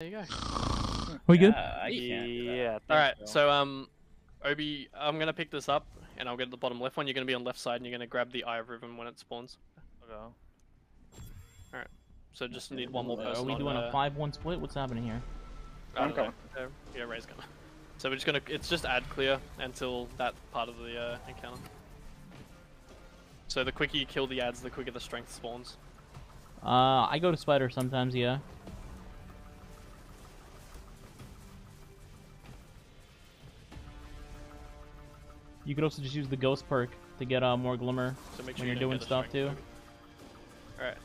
There you go. Are we good? Yeah, I can't do that. Yeah. All right, so um, Obi, I'm gonna pick this up, and I'll get the bottom left one. You're gonna be on left side, and you're gonna grab the Eye of Riven when it spawns. Okay. All right. So just need one more Are Are we on, doing uh, a 5-1 split? What's happening here? I don't I'm know. Uh, yeah, Ray's gonna. So we're just gonna. It's just ad clear until that part of the uh, encounter. So the quicker you kill the ads, the quicker the strength spawns. Uh, I go to Spider sometimes, yeah. You could also just use the Ghost perk to get uh, more Glimmer. So make sure When you you're don't doing get a stuff, strength, too. Alright.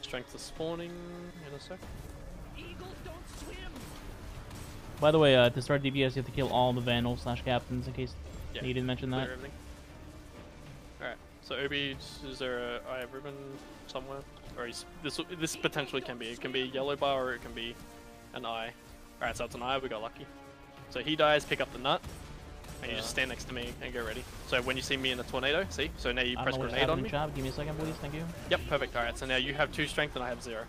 Strength is spawning in a sec. By the way, uh, to start DPS, you have to kill all the Vandals slash Captains, in case Yeah, you didn't mention that. Clear everything. Alright, so Obi, is there a eye of Riven somewhere? Or is this this potentially can be. It can be a yellow bar or it can be an eye. Alright, so it's an eye, we got lucky. So he dies, pick up the nut, and you just stand next to me and get ready. So when you see me in a tornado, see? So now you I press don't know what's grenade on me. Chop. Give me a second, please. Thank you. Yep, perfect. Alright, so now you have two strength and I have zero.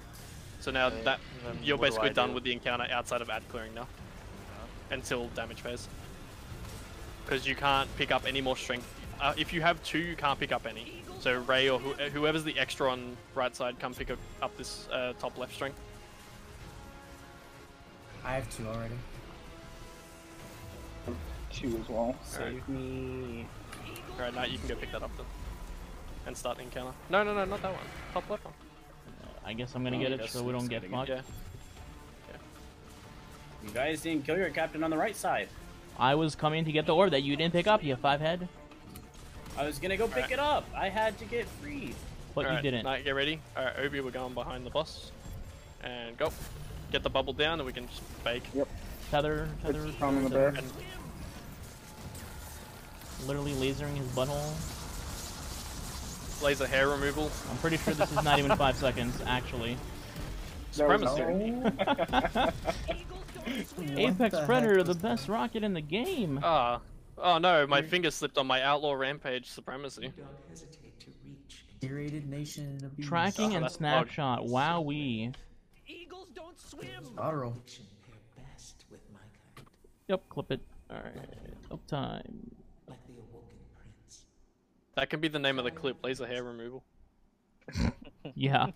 So now Okay, that you're what do basically done do? with the encounter outside of ad clearing now. Until damage phase. Because you can't pick up any more strength. Uh, if you have two, you can't pick up any. So Ray or who, whoever's the extra on right side, come pick up, up this uh, top left strength. I have two already. Two as well. Save me. Alright, now you can go pick that up then. And start the encounter. No, no, no, not that one. Top left one. Uh, I guess I'm gonna Oh, get it so we don't get gonna fucked. Yeah. You guys didn't kill your captain on the right side. I was coming to get the orb that you didn't pick up, you five head, I was gonna go pick Alright. it up. I had to get free. but Alright, you didn't. Knight, get ready. Alright, Obi, we're going behind the boss. And go. Get the bubble down and we can just bake. Tether, tether, It's on the tether, bear. And literally lasering his butthole. laser hair removal. I'm pretty sure this is not even five seconds, actually. Supremacy. Apex the Predator, the was best rocket in the game. Ah. Oh no, my finger slipped on my outlaw rampage supremacy. Curated nation of. Tracking Oh, and that's bugged. snapshot. Wowee. Auto. Yep, clip it. Alright. Up time. That could be the name of the clip, laser hair removal. Yeah.